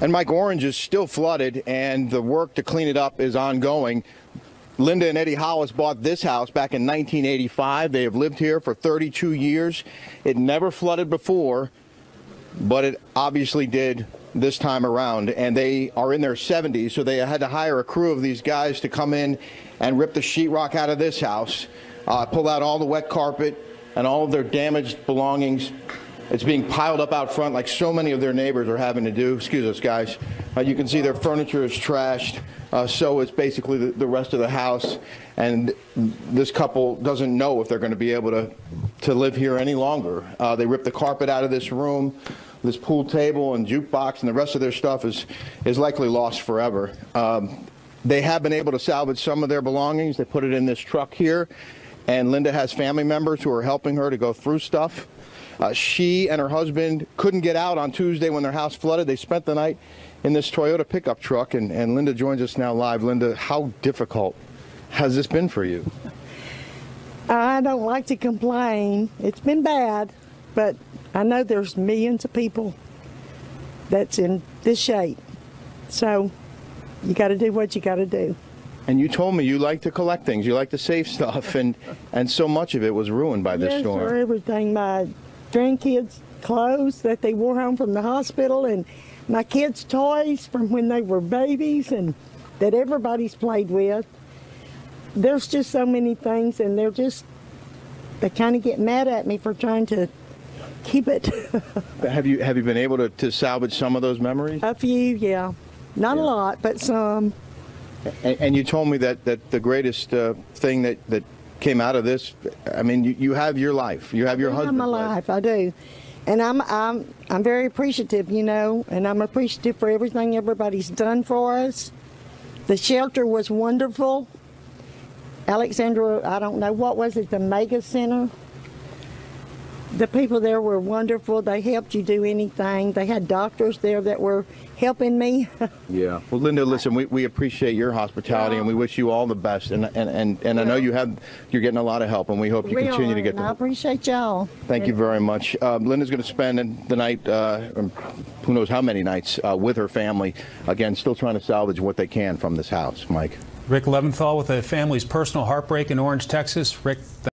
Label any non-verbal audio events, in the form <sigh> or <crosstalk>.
And Mike Orange is still flooded, and the work to clean it up is ongoing. Linda and Eddie Hollis bought this house back in 1985. They have lived here for 32 years. It never flooded before, but it obviously did this time around. And they are in their 70s, so they had to hire a crew of these guys to come in and rip the sheetrock out of this house, uh, pull out all the wet carpet and all of their damaged belongings. It's being piled up out front like so many of their neighbors are having to do. Excuse us, guys. Uh, you can see their furniture is trashed. Uh, so is basically the, the rest of the house. And this couple doesn't know if they're going to be able to, to live here any longer. Uh, they ripped the carpet out of this room. This pool table and jukebox and the rest of their stuff is, is likely lost forever. Um, they have been able to salvage some of their belongings. They put it in this truck here. And Linda has family members who are helping her to go through stuff. Uh, she and her husband couldn't get out on Tuesday when their house flooded. They spent the night in this Toyota pickup truck, and, and Linda joins us now live. Linda, how difficult has this been for you? I don't like to complain. It's been bad, but I know there's millions of people that's in this shape. So you got to do what you got to do. And you told me you like to collect things, you like to save <laughs> stuff, and, and so much of it was ruined by this yes, storm. sir, everything. My grandkids' clothes that they wore home from the hospital, and my kids' toys from when they were babies, and that everybody's played with. There's just so many things, and they're just they kind of get mad at me for trying to keep it. <laughs> Have you have you been able to, to salvage some of those memories? a few, yeah, not Yeah. a lot, but some. And, and you told me that, that the greatest uh, thing that, that came out of this, I mean, you, you have your life, you have your husband. I have husband. my life, I do, and I'm I'm I'm very appreciative, you know, and I'm appreciative for everything everybody's done for us. The shelter was wonderful. Alexandria, I don't know what was it, the Mega Center. The people there were wonderful. They helped you do anything. They had doctors there that were helping me. <laughs> Yeah. Well, Linda, listen, we, we appreciate your hospitality and we wish you all the best. And and, and, and I know you have you're getting a lot of help, and we hope you We continue are, to get and I the. appreciate y'all. Thank you very much. Um, Linda's going to spend the night, uh, um, who knows how many nights, uh, with her family. Again, still trying to salvage what they can from this house. Mike. Rick Leventhal with a family's personal heartbreak in Orange, Texas. Rick,